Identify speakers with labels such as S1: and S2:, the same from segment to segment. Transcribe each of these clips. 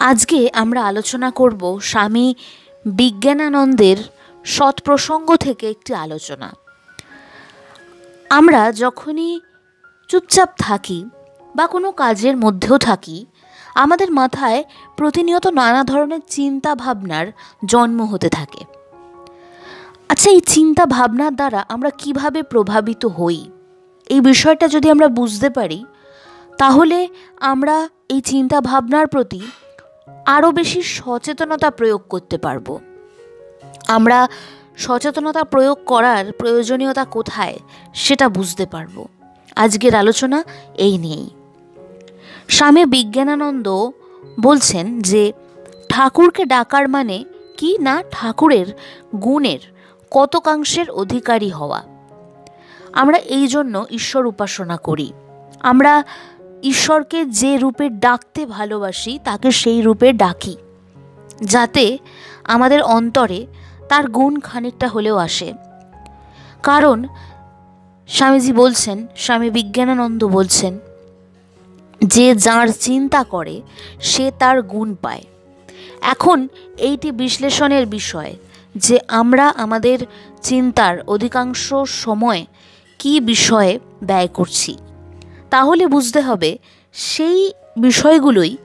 S1: আজকে আমরা আলোচনা করব স্বামী বিজ্ঞানানন্দের সৎ প্রসঙ্গ থেকে একটি আলোচনা। আমরা যখনই চুপচাপ থাকি বা কোনো কাজের মধ্যেও থাকি, আমাদের মাথায় প্রতিনিয়ত নানা ধরনের চিন্তা ভাবনার জন্ম হতে থাকে। আচ্ছা এই চিন্তা ভাবনার দ্বারা আমরা কীভাবে প্রভাবিত হই? এই বিষয়টা যদি আমরা বুঝতে পারি, তাহলে আমরা এই চিন্তা ভাবনার প্রতি আরও বেশি সচেতনতা প্রয়োগ করতে পারব। আমরা সচেতনতা প্রয়োগ করার প্রয়োজনীয়তা কোথায় সেটা বুঝতে পারব। আজকের আলোচনা এই নিয়েই। স্বামী বিজ্ঞানানন্দ বলছেন যে, ঠাকুরকে ডাকার মানে কি না ঠাকুরের গুণের কতকাংশের অধিকারী হওয়া। আমরা এই জন্য ঈশ্বর উপাসনা করি। আমরা ঈশ্বরকে যে রূপে ডাকতে ভালোবাসি, তাকে সেই রূপে ডাকি। যাতে আমাদের অন্তরে তার গুণ খানিকটা হলেও আসে। কারণ স্বামীজি বলছেন, স্বামী বিজ্ঞানানন্দ বলছেন, যে যার চিন্তা করে, সে তার গুণ পায়। এখন এইটি বিশ্লেষণের বিষয়, যে আমরা আমাদের চিন্তার অধিকাংশ সময় কি বিষয়ে ব্যয় করছি। তাহলে বুঝতে হবে সেই বিষয়গুলোই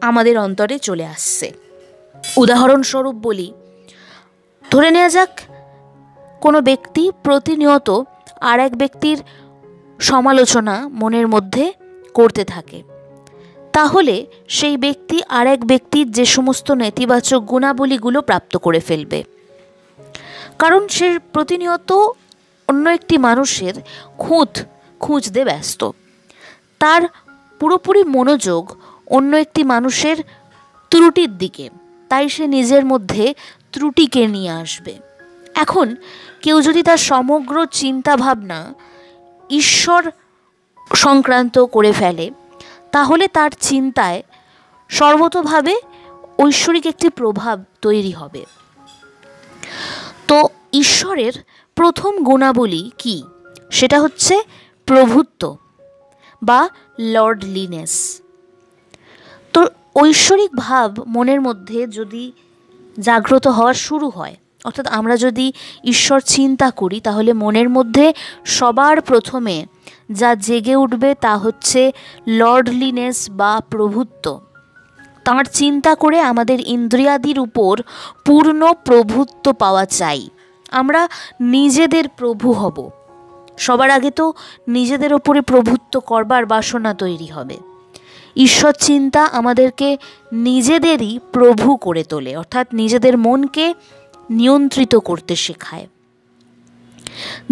S1: আমাদের অন্তরে চলে আসছে। উদাহরণস্বরূপ বলি, ধরে নেওয়া যাক কোনো ব্যক্তি প্রতিনিয়ত আর এক ব্যক্তির সমালোচনা মনের মধ্যে করতে থাকে। তাহলে সেই ব্যক্তি আর এক ব্যক্তির যে সমস্ত নেতিবাচক গুণাবলীগুলো প্রাপ্ত করে ফেলবে। কারণ সে প্রতিনিয়ত অন্য একটি মানুষের খুঁত খুঁজতে ব্যস্ত। তার পুরোপুরি মনোযোগ অন্য একটি মানুষের ত্রুটির দিকে। তাই সে নিজের মধ্যে ত্রুটিকে নিয়ে আসবে। এখন কেউ যদি তার সমগ্র চিন্তা ভাবনা ঈশ্বর সংক্রান্ত করে ফেলে, তাহলে তার চিন্তায় সর্বতভাবে ঐশ্বরিক একটি প্রভাব তৈরি হবে। তো ঈশ্বরের প্রথম গুণাবলী কি? সেটা হচ্ছে প্রভুত্ব। বা লর্ডলিনেস তো ঐশ্বরিক ভাব মনের মধ্যে যদি জাগ্রত হওয়া শুরু হয়, অর্থাৎ আমরা যদি ঈশ্বর চিন্তা করি, তাহলে মনের মধ্যে সবার প্রথমে যা জেগে উঠবে তা হচ্ছে লর্ডলিনেস বা প্রভুত্ব। তাঁর চিন্তা করে আমাদের ইন্দ্রিয়াদির উপর পূর্ণ প্রভুত্ব পাওয়া চাই। আমরা নিজেদের প্রভু হব। সবার আগে তো নিজেদের ওপরে প্রভুত্ব করবার বাসনা তৈরি হবে। ঈশ্বর চিন্তা আমাদেরকে নিজেদেরই প্রভু করে তোলে, অর্থাৎ নিজেদের মনকে নিয়ন্ত্রিত করতে শেখায়।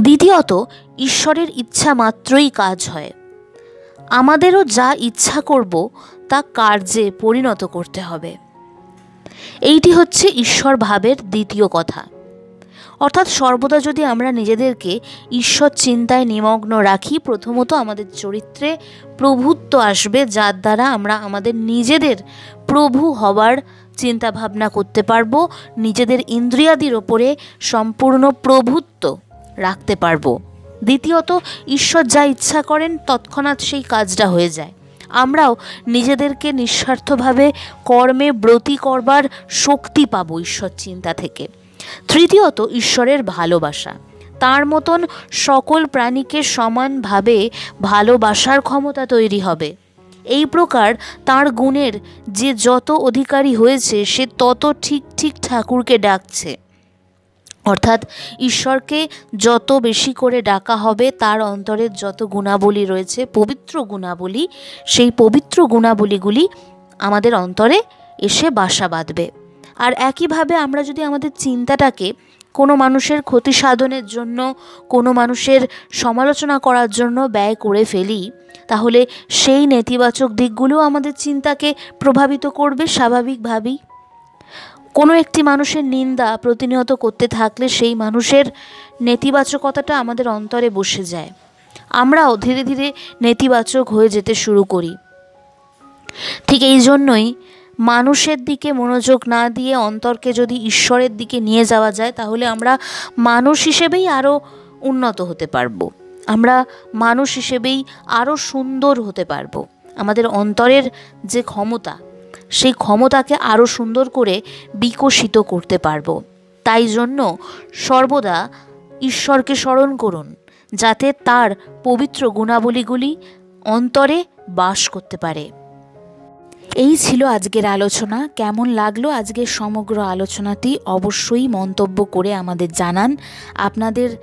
S1: দ্বিতীয়ত, ঈশ্বরের ইচ্ছা মাত্রই কাজ হয়। আমাদেরও যা ইচ্ছা করব, তা কার্যে পরিণত করতে হবে। এইটি হচ্ছে ঈশ্বর ভাবের দ্বিতীয় কথা। অর্থাৎ সর্বদা যদি আমরা নিজেদেরকে ঈশ্বর চিন্তায় নিমগ্ন রাখি, প্রথমত আমাদের চরিত্রে প্রভুত্ব আসবে, যার দ্বারা আমরা আমাদের নিজেদের প্রভু হবার চিন্তা ভাবনা করতে পারব, নিজেদের ইন্দ্রিয়াদির ওপরে সম্পূর্ণ প্রভুত্ব রাখতে পারব। দ্বিতীয়ত, ঈশ্বর যা ইচ্ছা করেন, তৎক্ষণাৎ সেই কাজটা হয়ে যায়। আমরাও নিজেদেরকে নিঃস্বার্থভাবে কর্মে ব্রতী করবার শক্তি পাবো ঈশ্বর চিন্তা থেকে। তৃতীয়ত ঈশ্বরের ভালোবাসা। তার মতন সকল প্রাণীকে সমানভাবে ভালোবাসার ক্ষমতা তৈরি হবে। এই প্রকার তার গুণের যে যত অধিকারী হয়েছে, সে তত ঠিক ঠিক ঠাকুরকে ডাকছে। অর্থাৎ ঈশ্বরকে যত বেশি করে ডাকা হবে, তার অন্তরের যত গুণাবলী রয়েছে, পবিত্র গুণাবলী, সেই পবিত্র গুণাবলীগুলি আমাদের অন্তরে এসে বাসা বাঁধবে। আর একইভাবে আমরা যদি আমাদের চিন্তাটাকে কোনো মানুষের ক্ষতি সাধনের জন্য, কোনো মানুষের সমালোচনা করার জন্য ব্যয় করে ফেলি, তাহলে সেই নেতিবাচক দিকগুলো আমাদের চিন্তাকে প্রভাবিত করবে স্বাভাবিকভাবেই। কোনো একটি মানুষের নিন্দা প্রতিনিয়ত করতে থাকলে সেই মানুষের নেতিবাচকতাটা আমাদের অন্তরে বসে যায়। আমরাও ধীরে ধীরে নেতিবাচক হয়ে যেতে শুরু করি। ঠিক এই জন্যই মানুষের দিকে মনোযোগ না দিয়ে অন্তরকে যদি ঈশ্বরের দিকে নিয়ে যাওয়া যায়, তাহলে আমরা মানুষ হিসেবেই আরও উন্নত হতে পারব। আমরা মানুষ হিসেবেই আরও সুন্দর হতে পারব। আমাদের অন্তরের যে ক্ষমতা, সেই ক্ষমতাকে আরও সুন্দর করে বিকশিত করতে পারব। তাই জন্য সর্বদা ঈশ্বরকে স্মরণ করুন, যাতে তার পবিত্র গুণাবলীগুলি অন্তরে বাস করতে পারে। এই ছিল আজকের আলোচনা। কেমন লাগল আজকের সমগ্র আলোচনাটি অবশ্যই মন্তব্য করে আমাদের জানান। আপনাদের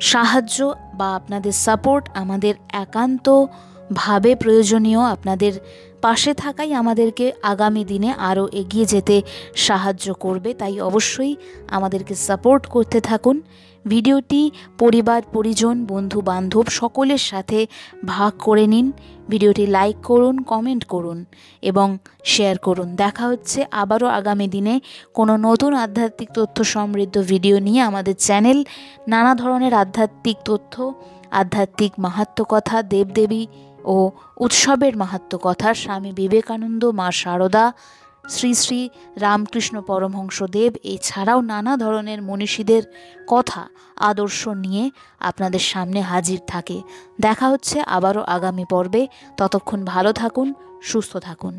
S1: সাহায্য বা আপনাদের সাপোর্ট আমাদের একান্তভাবে প্রয়োজনীয়। আপনাদের পাশে থাকাই আমাদেরকে আগামী দিনে আরও এগিয়ে যেতে সাহায্য করবে। তাই অবশ্যই আমাদেরকে সাপোর্ট করতে থাকুন। ভিডিওটি পরিবার, পরিজন বন্ধু বান্ধব সকলের সাথে ভাগ করে নিন। ভিডিওটি লাইক করুন, কমেন্ট করুন এবং শেয়ার করুন। দেখা হচ্ছে আবারও আগামী দিনে কোনো নতুন আধ্যাত্মিক তথ্য সমৃদ্ধ ভিডিও নিয়ে আমাদের চ্যানেল। নানা ধরনের আধ্যাত্মিক তথ্য, আধ্যাত্মিক মাহাত্ম কথা, দেবদেবী ও উৎসবের মাহাত্ম কথা স্বামী বিবেকানন্দ, মা সারদা, শ্রী শ্রী রামকৃষ্ণ পরমহংসদেব এছাড়াও নানা ধরনের মনীষীদের কথা, আদর্শ নিয়ে আপনাদের সামনে হাজির থাকে। দেখা হচ্ছে আবারও আগামী পর্বে। ততক্ষণ ভালো থাকুন, সুস্থ থাকুন।